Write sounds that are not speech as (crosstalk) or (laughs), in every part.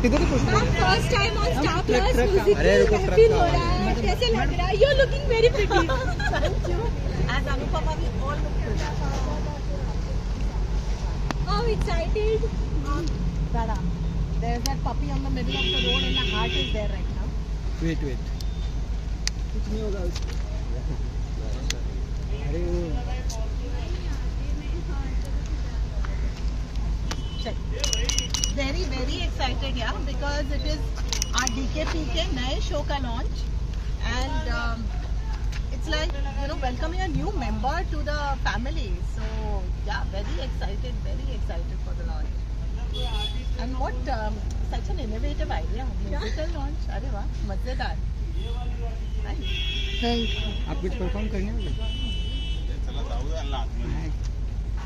किधर first time on Star Plus music महफिल हो रहा कैसे लग रहा है you looking very pretty thank you as Anupamaa we all look how excited दादा। There's that puppy on the middle of the road and the heart is there right now. Wait wait कुछ नहीं होगा उसको अरे वो Very, very excited, yeah, because it is our DKP के नए show का launch and um, it's like, you know, welcoming a new member to the family. So, yeah, very excited, very such an innovative idea, musical launch. अरे वाह, मजेदार. Thank आप कुछ perform करने वाले नाही.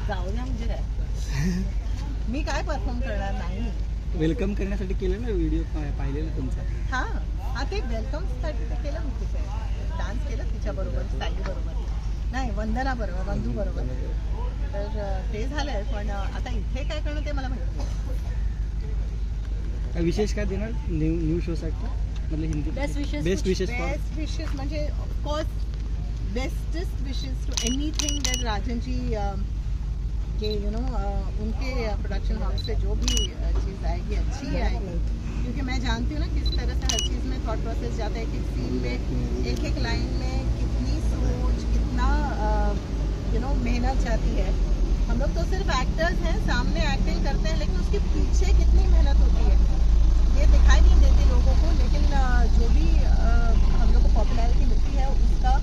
जाऊ द्या म्हणजे काय मी काय परफॉर्म करणार नाही वेलकम करण्यासाठी केलं ना व्हिडिओ पाहिलेला तुमचा हा हा ते वेलकमसाठी ते केलं मी तिथे डान्स केलं तिच्या बरोबर साई बरोबर नाही वंदना बरोबर बंधू बरोबर तर ते झालंय पण आता इथे काय करणं ते मला माहिती विशेष काय देणार? न्यू न्यू शो साठी मतलब Hindi best wishes best wishes म्हणजे of course bestest wishes to anything that Rajan ji के यू नो उनके प्रोडक्शन हाउस से जो भी चीज़ आएगी अच्छी आएगी। क्योंकि मैं जानती हूँ ना किस तरह से हर चीज़ में थॉट प्रोसेस जाता है एक सीन में एक एक लाइन में कितनी सोच कितना यू नो मेहनत जाती है। हम लोग तो सिर्फ़ एक्टर्स हैं सामने एक्टिंग करते हैं लेकिन उसके पीछे कितनी मेहनत होती है। ये दिखाई नहीं देते लोगों को लेकिन जो भी हम लोग को पॉपुलैरिटी मिलती है उसका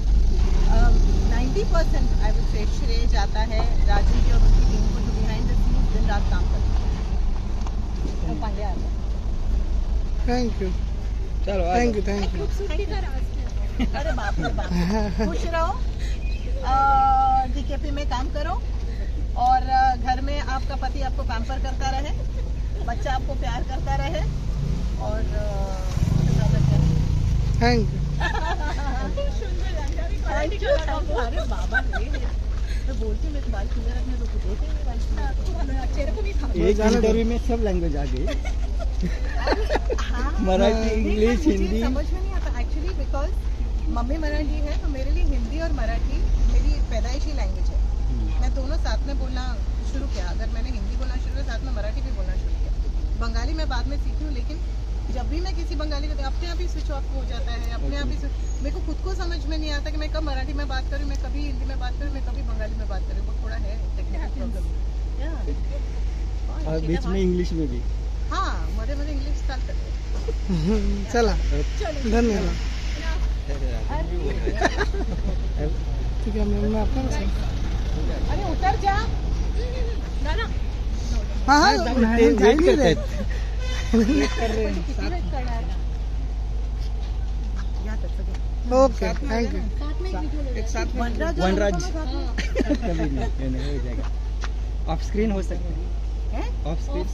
ninety percent I would say श्रेय जाता है राजन जी और उनकी टीम को जो बिहाइंड द सीन्स दिन रात काम करते हैं। वो पांडे आता थैंक यू चलो थैंक यू थैंक यू खूबसूरती का राज है। अरे बाप रे बाप। (laughs) खुश रहो। डीकेपी में काम करो और घर में आपका पति आपको पैम्पर करता रहे बच्चा आपको प्यार करता रहे। खा एक इंटरव्यू में सब लैंग्वेज आ गई। (laughs) हाँ, मराठी इंग्लिश हिंदी। समझ में नहीं आता एक्चुअली बिकॉज़ मम्मी मराठी है तो मेरे लिए हिंदी और मराठी मेरी पैदाइशी लैंग्वेज है। मैं दोनों साथ में बोलना शुरू किया। अगर मैंने हिंदी बोलना शुरू किया साथ में मराठी भी बोलना शुरू किया। बंगाली मैं बाद में सीखी हूँ लेकिन जब भी मैं किसी बंगाली को अपने आप ही स्विच ऑफ़ हो जाता है अपने आप ही मेरे को खुद को समझ में नहीं आता कि मैं कब मराठी में बात करूँ मैं कभी हिंदी में बात करूँ मैं कभी बंगाली में बात करूँ वो थोड़ा है टेक्निकल और बीच में इंग्लिश में भी। हाँ मध्ये मध्ये इंग्लिश चालतं चला। धन्यवाद। ठीक है मैं मैं आपका अरे उतर जा। ना ना हाँ हाँ वेट रहे ओके थैंक यू साथ में एक वनराज। वनराज साथ में? कभी नहीं नहीं, नहीं हो जाएगा। ऑफ़ स्क्रीन हो सकता है। हैं? Of screen